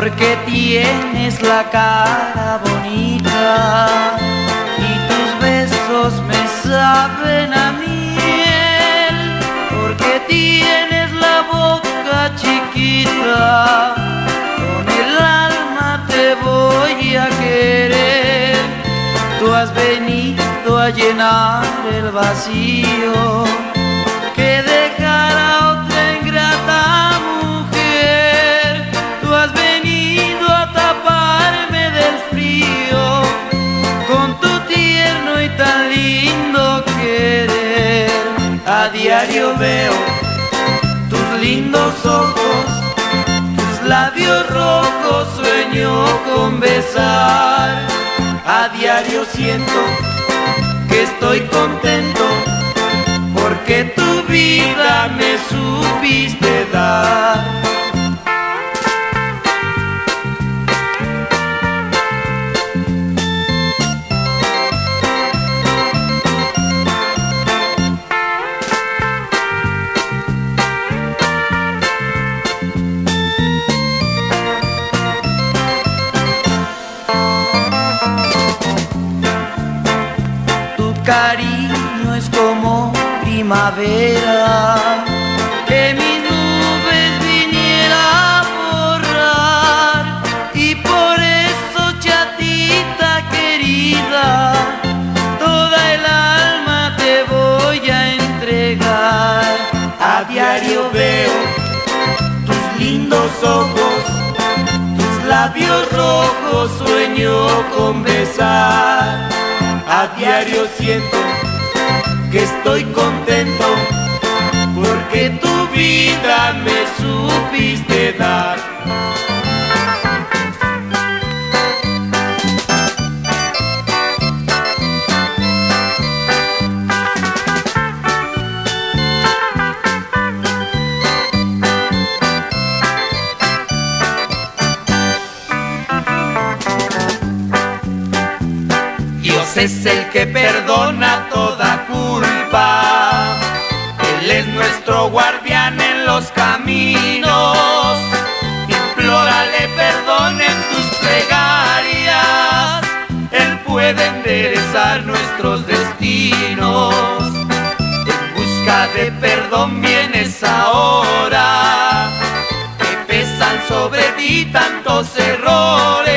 porque tienes la cara bonita y tus besos me saben a miel, porque tienes la boca chiquita, con el alma te voy a querer, tú has venido a llenar el vacío que dejará diario veo tus lindos ojos, tus labios rojos sueño con besar. A diario siento que estoy contento porque tu vida me supiste dar. Ojos tus labios rojos sueño con besar a diario siento que estoy contento porque tu vida me supiste dar. Es el que perdona toda culpa. Él es nuestro guardián en los caminos. Implórale perdón en tus plegarias. Él puede enderezar nuestros destinos. En busca de perdón vienes ahora. Que pesan sobre ti tantos errores.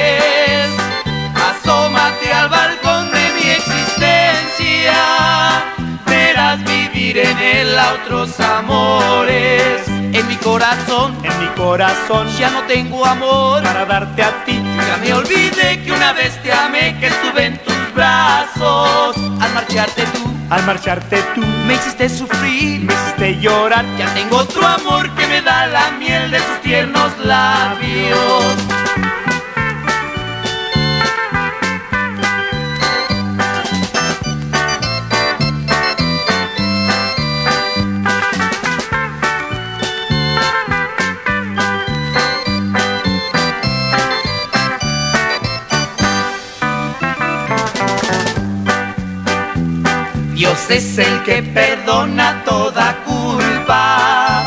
Otros amores. En mi corazón, En mi corazón ya no tengo amor. para darte a ti. Ya me olvidé que una vez te amé, que estuve en tus brazos. Al marcharte tú, Al marcharte tú me hiciste sufrir. me hiciste llorar. Ya tengo otro amor que me da la miel de sus tiernos labios. Es el que perdona toda culpa.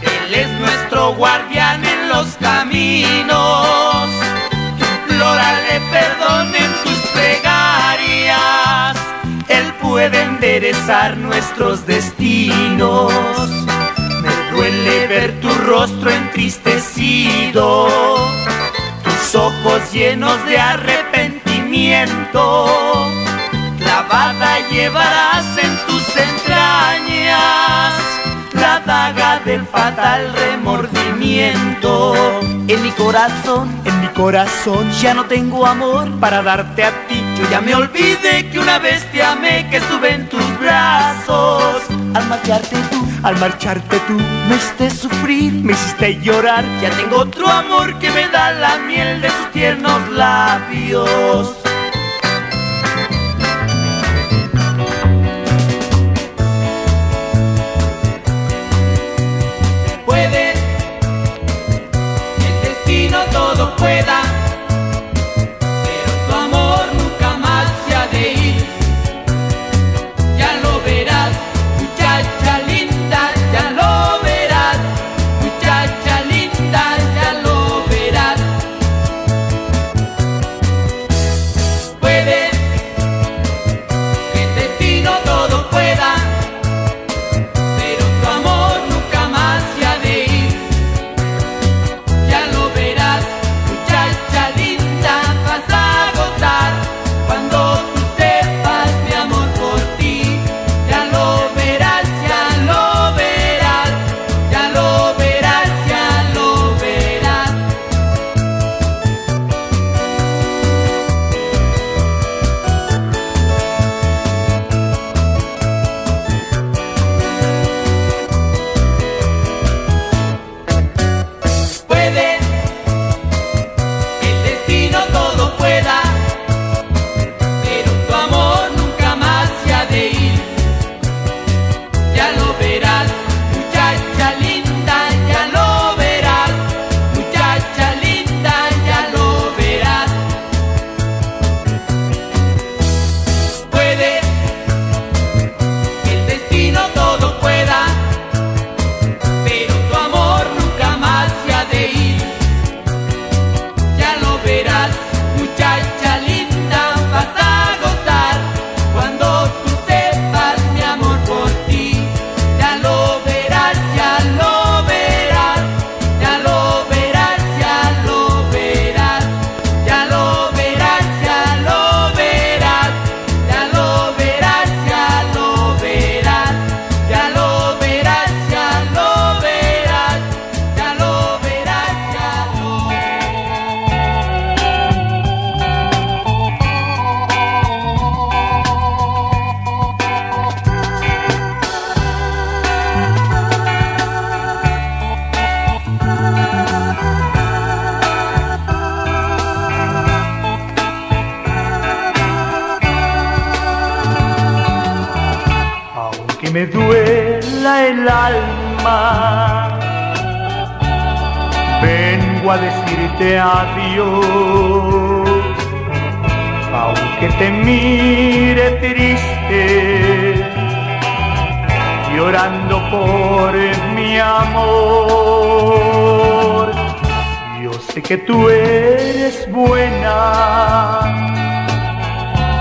Él es nuestro guardián en los caminos. Implórale perdón en tus plegarias. Él puede enderezar nuestros destinos. Me duele ver tu rostro entristecido, tus ojos llenos de arrepentimiento clavada llevarás en tus entrañas la daga del fatal remordimiento. En mi corazón En mi corazón ya no tengo amor. para darte a ti. Yo ya me olvidé que una vez te amé, que estuve en tus brazos. Al marcharte tú, Al marcharte tú me hiciste sufrir. me hiciste llorar. Ya tengo otro amor que me da la miel de sus tiernos labios. Pueda, duela el alma, vengo a decirte adiós, aunque te mire triste, llorando por mi amor. Yo sé que tú eres buena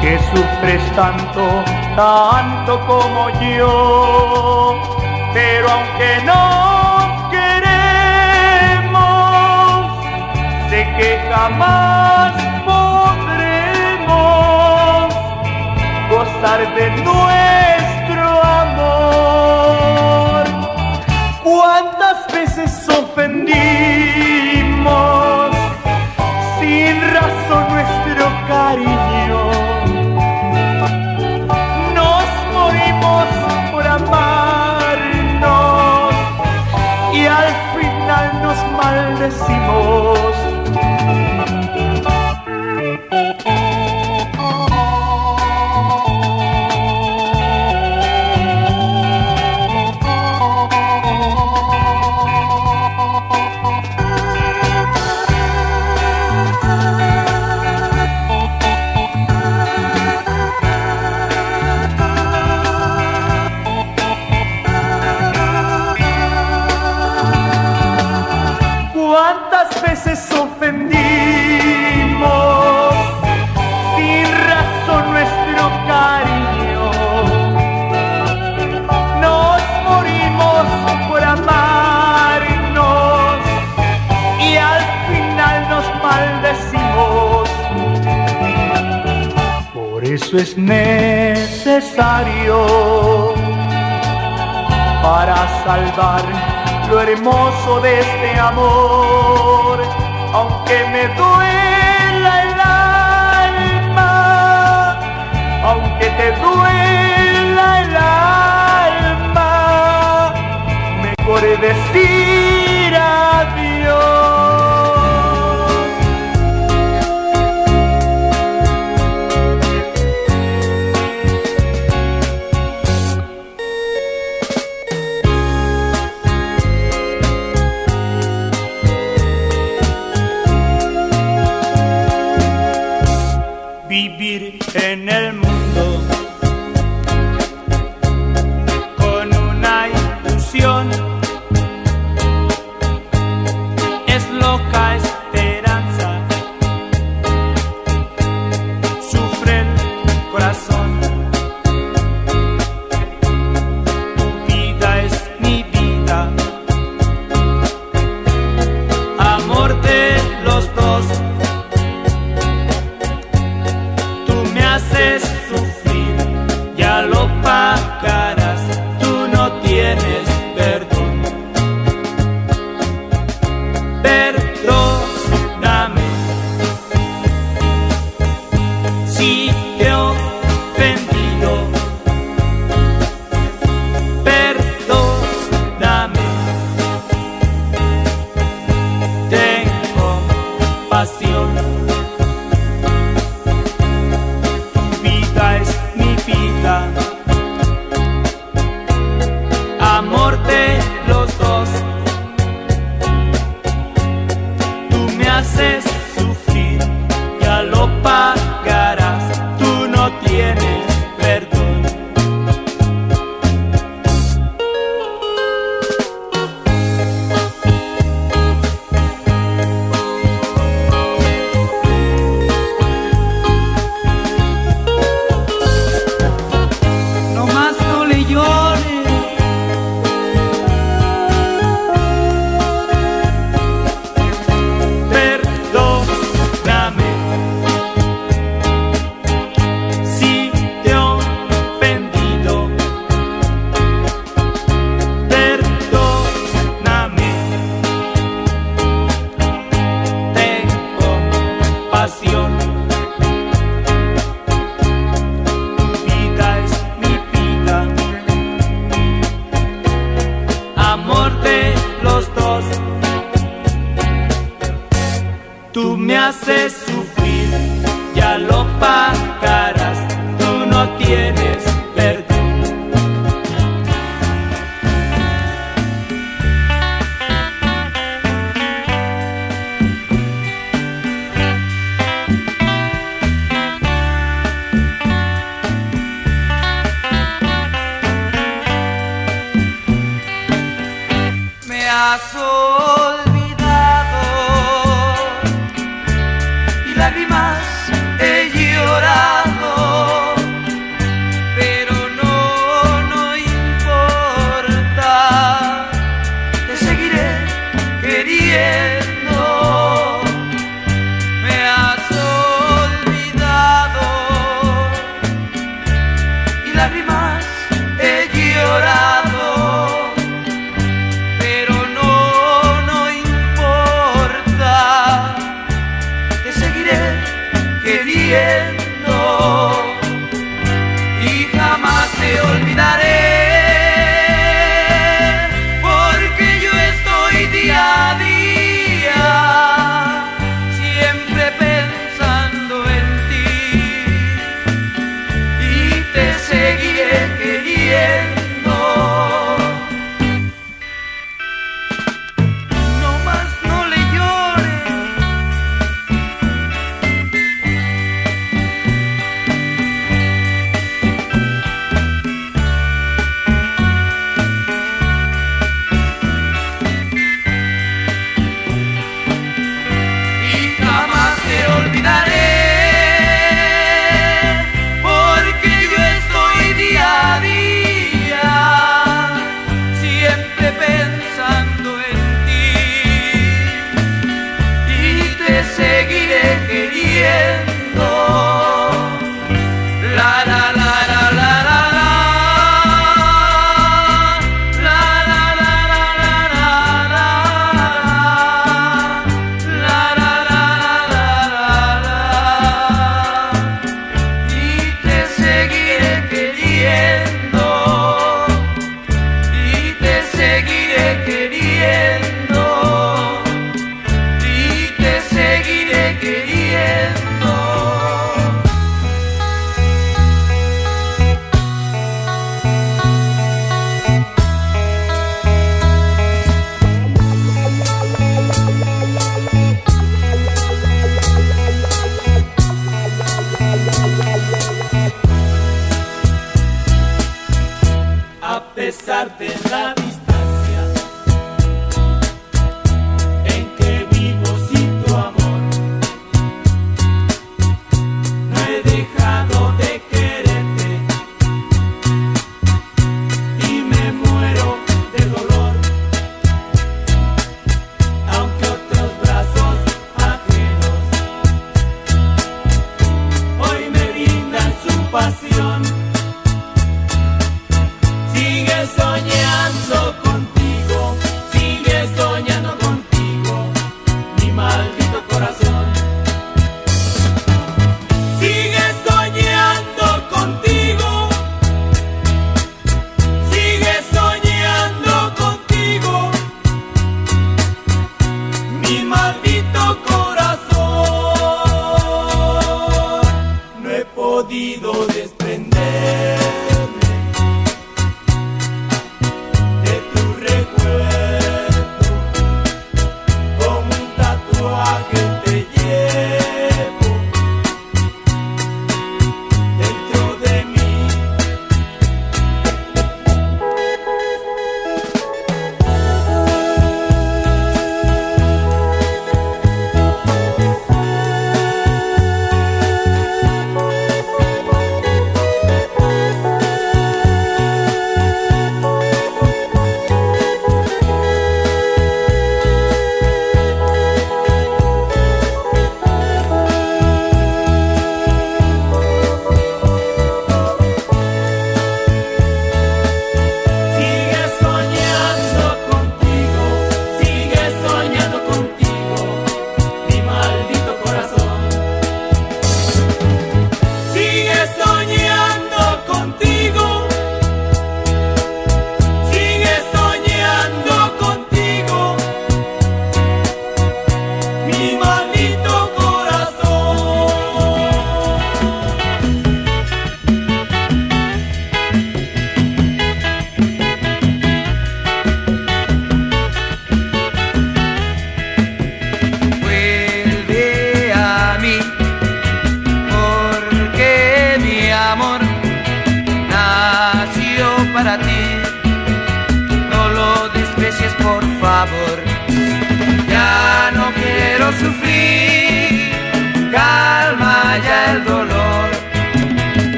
que sufres tanto, tanto como yo. Pero aunque no queremos, sé que jamás podremos gozar de nuestro hermoso de este amor, en el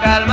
para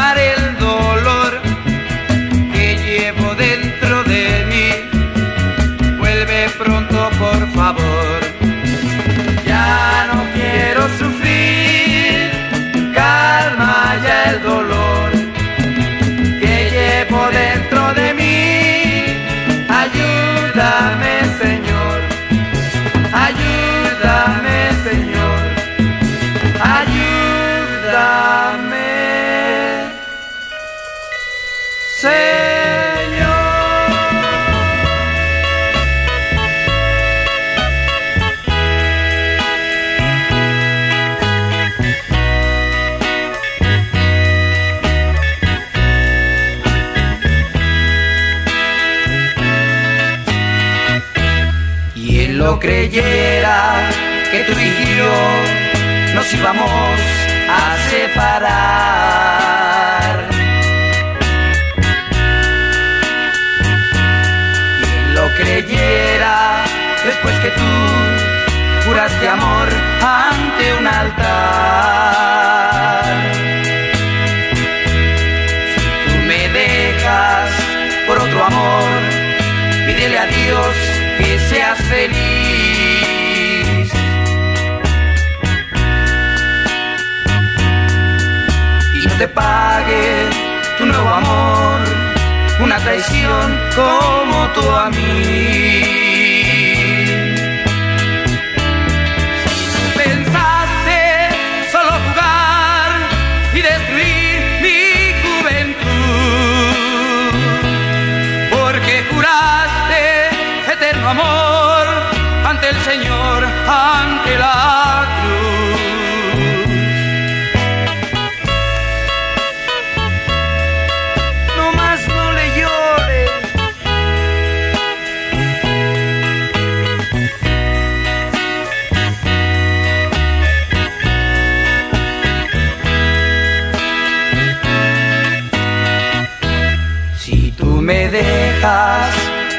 creyera que tú y nos íbamos a separar. Él lo creyera después que tú juraste amor ante un altar. Si tú me dejas por otro amor, pídele a Dios que seas feliz. Te tu nuevo amor una traición como tú a mí. Pensaste solo jugar y destruir mi juventud porque juraste eterno amor ante el Señor, ante la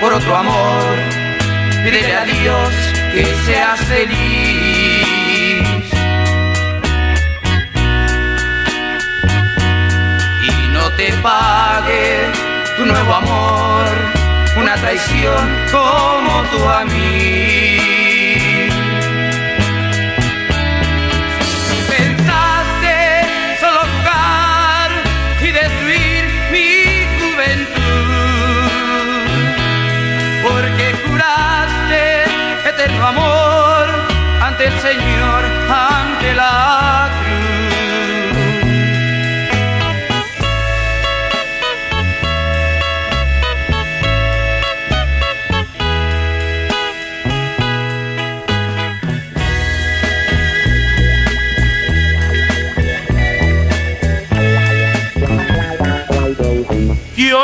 por otro amor, pídele a Dios que seas feliz. Y no te pague tu nuevo amor una traición como tú a mí.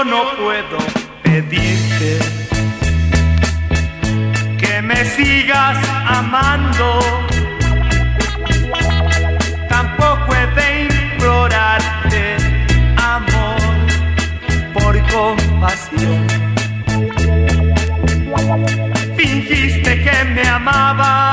No puedo pedirte que me sigas amando. Tampoco he de implorarte amor por compasión. Fingiste que me amabas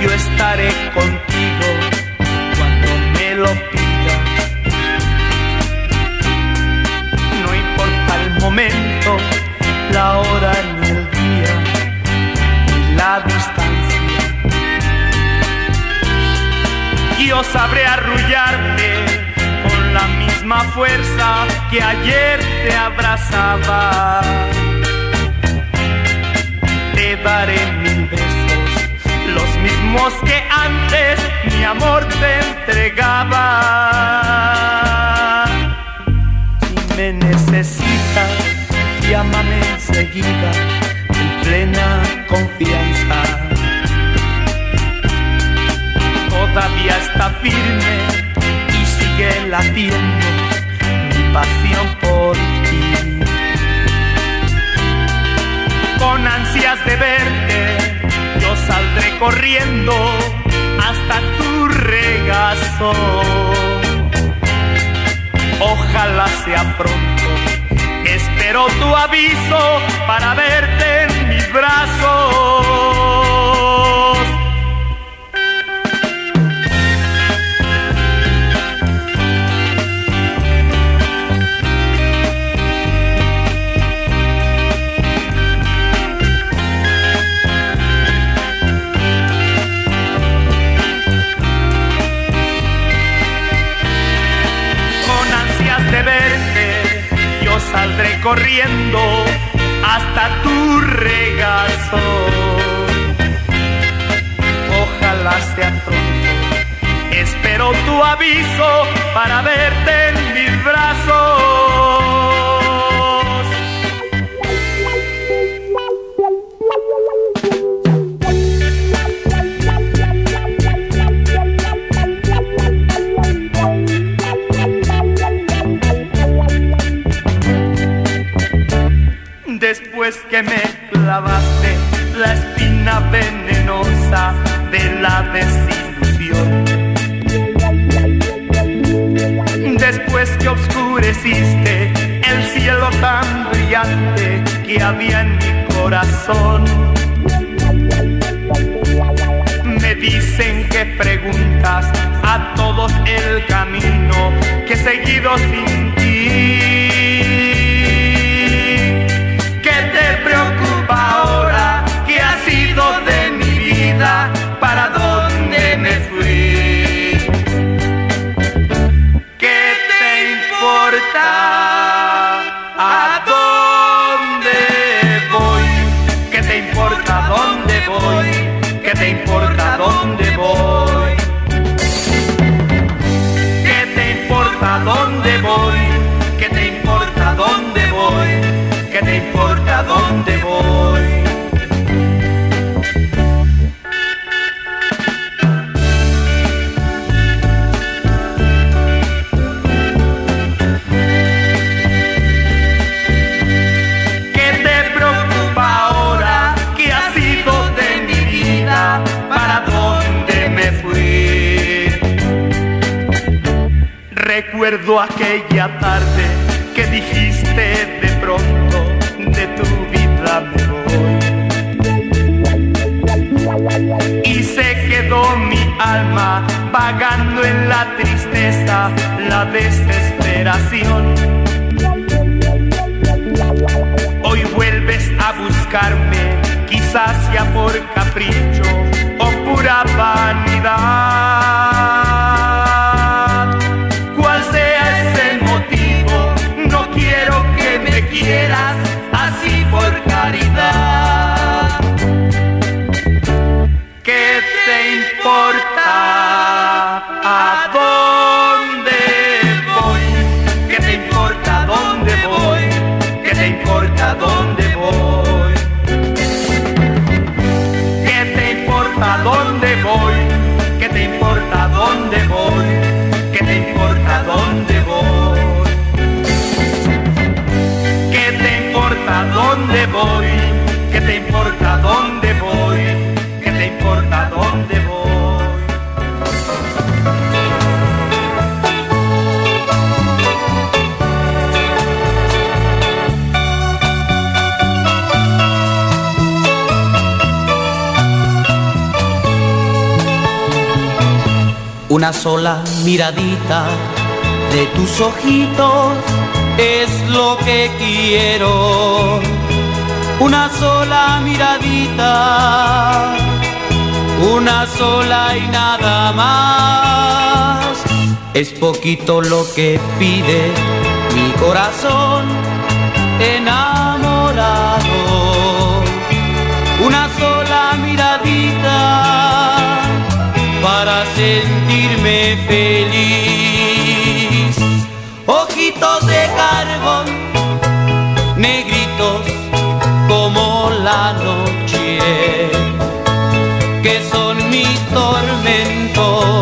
yo estaré contigo cuando me lo pidas. No importa el momento, la hora ni el día, ni la distancia. Yo sabré arrullarte con la misma fuerza que ayer te abrazaba. Te daré que antes mi amor te entregaba. Si me necesitas, llámame enseguida, en plena confianza. Todavía está firme y sigue latiendo mi pasión por ti. Con ansias de verte saldré corriendo hasta tu regazo. Ojalá sea pronto, espero tu aviso para verte en mis brazos. Corriendo hasta tu regazo. Ojalá sea pronto, espero tu aviso para verte en mis brazos. Después que me clavaste la espina venenosa de la desilusión. Después que oscureciste el cielo tan brillante que había en mi corazón. Me dicen que preguntas a todos el camino que he seguido sin ¿Qué te Recuerdo aquella tarde que dijiste de pronto de tu vida me voy. Y se quedó mi alma vagando en la tristeza, la desesperación. Hoy vuelves a buscarme, quizás ya por capricho o pura vanidad. Que una sola miradita de tus ojitos es lo que quiero. Una sola miradita, una sola y nada más. Es poquito lo que pide mi corazón en sentirme feliz. Ojitos de carbón, negritos como la noche, que son mi tormentos.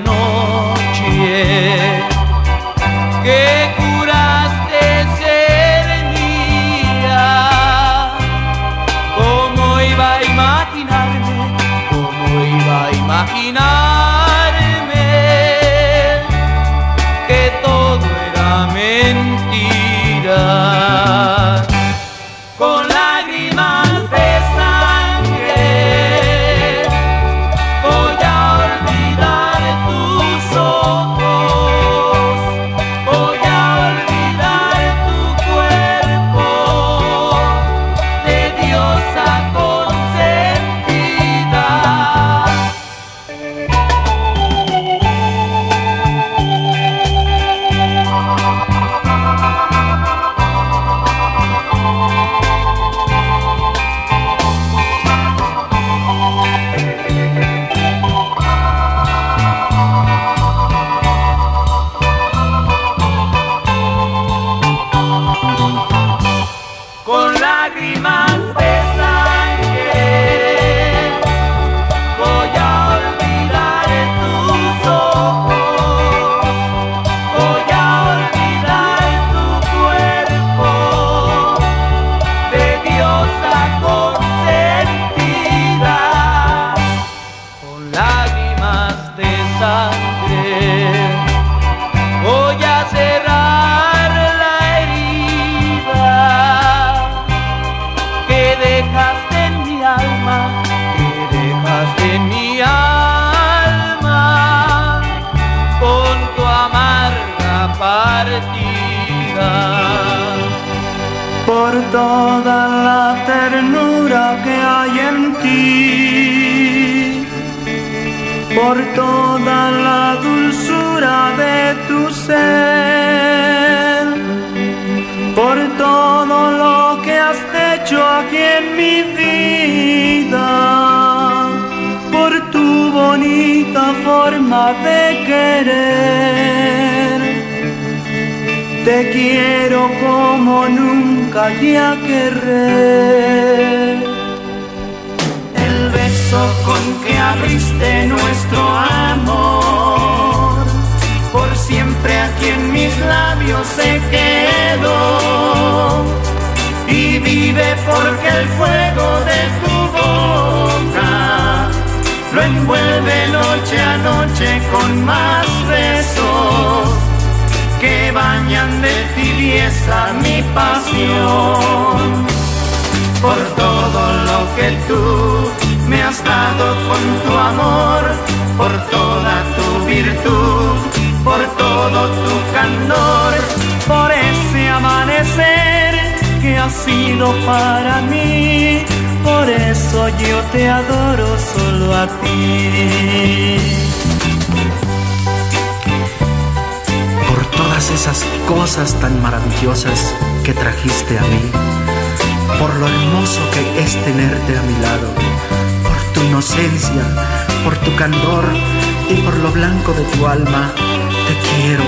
no Te quiero como nunca ya querré. El beso con que abriste nuestro amor, por siempre aquí en mis labios se quedó y vive porque el fuego de tu boca lo envuelve noche a noche con más besos que bañan de tibieza mi pasión. Por todo lo que tú me has dado con tu amor, por toda tu virtud, por todo tu candor, por ese amanecer que ha sido para mí. Por eso yo te adoro solo a ti. Todas esas cosas tan maravillosas que trajiste a mí. Por lo hermoso que es tenerte a mi lado. Por tu inocencia, por tu candor y por lo blanco de tu alma. Te quiero,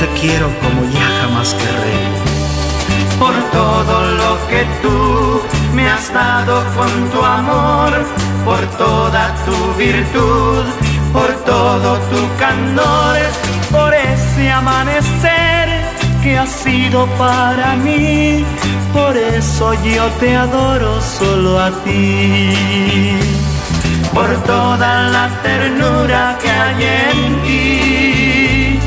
te quiero como ya jamás querré por todo lo que tú me has dado con tu amor, por toda tu virtud, por todo tu candor, por ese amanecer que ha sido para mí. Por eso yo te adoro solo a ti. Por toda la ternura que hay en ti,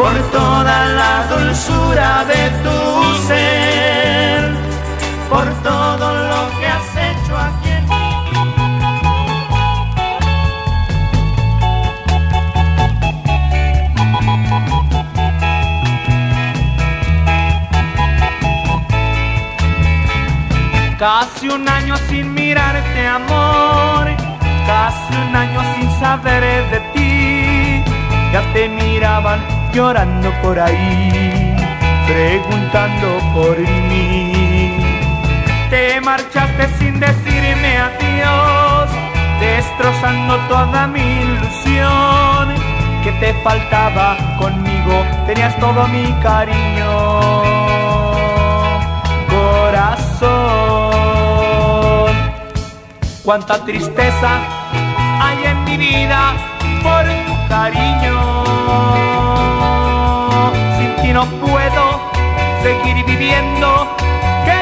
por toda la dulzura de tu ser, por todo Casi un año sin mirarte, amor. Casi un año sin saber de ti. Ya te miraban llorando por ahí, preguntando por mí. Te marchaste sin decirme adiós, destrozando toda mi ilusión. Que te faltaba conmigo, tenías todo mi cariño Cuánta tristeza hay en mi vida por tu cariño. Sin ti no puedo seguir viviendo. ¡Qué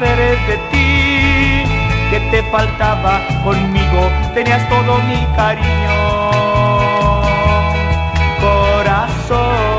de ti. Que te faltaba conmigo, tenías todo mi cariño. Corazón.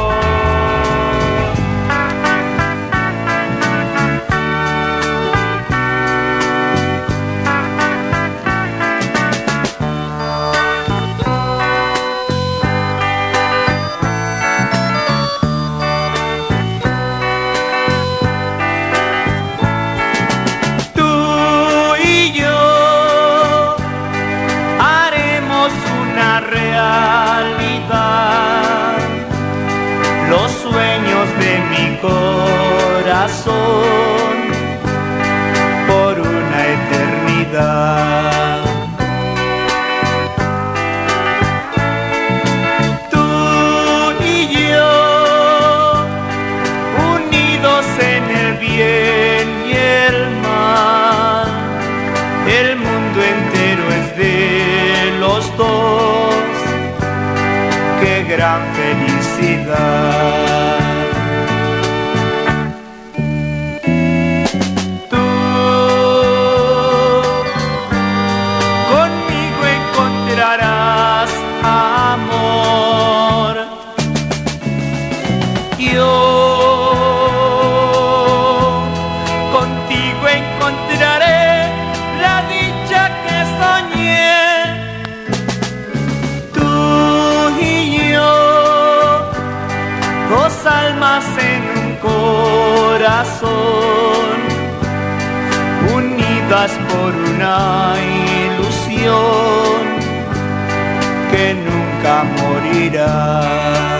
Ilusión que nunca morirá.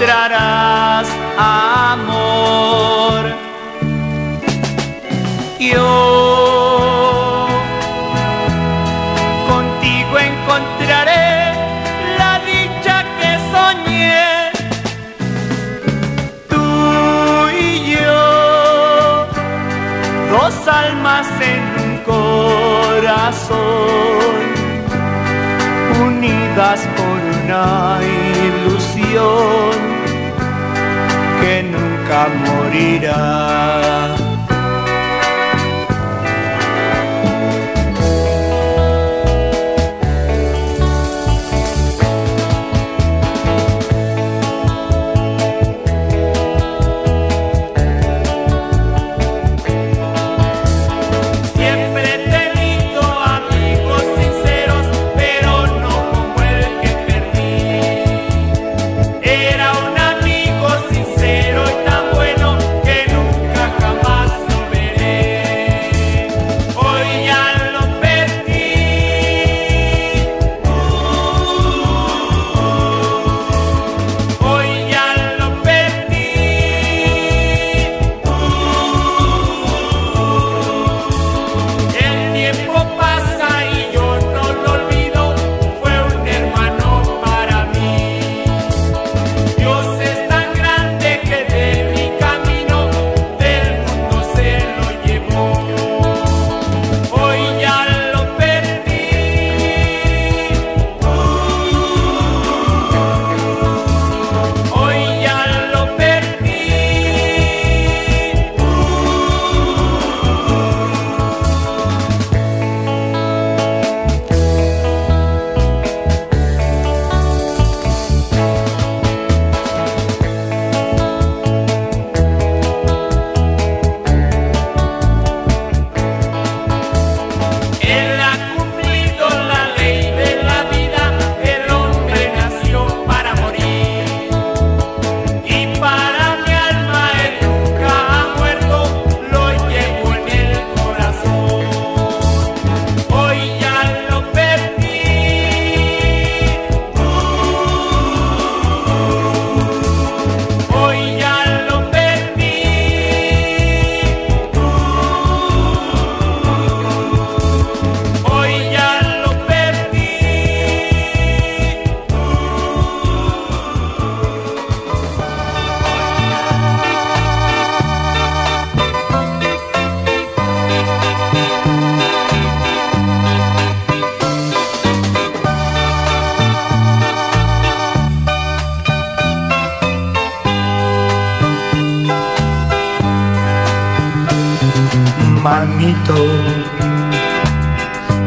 Encontrarás amor. Yo contigo encontraré la dicha que soñé. Tú y yo, dos almas en un corazón, unidas por una ilusión nunca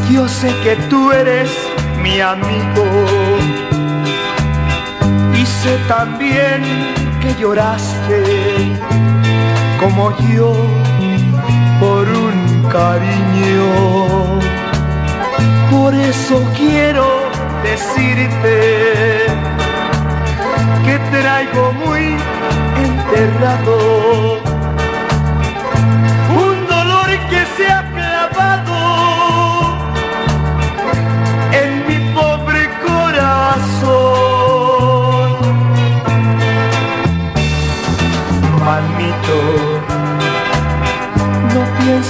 yo sé que tú eres mi amigo y sé también que lloraste como yo por un cariño. Por eso quiero decirte que traigo muy enterrado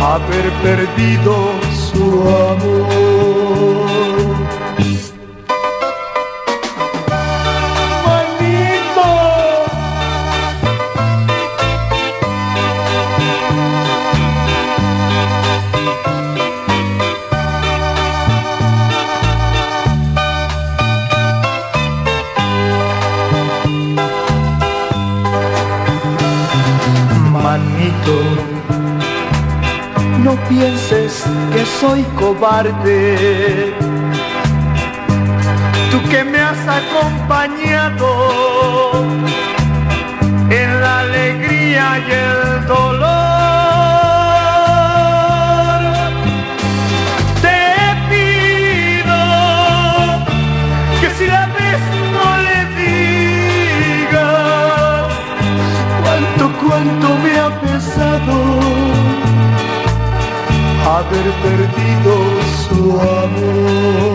haber perdido su amor. Que soy cobarde. Tú que me has acompañado en la alegría y el dolor. Haber perdido su amor.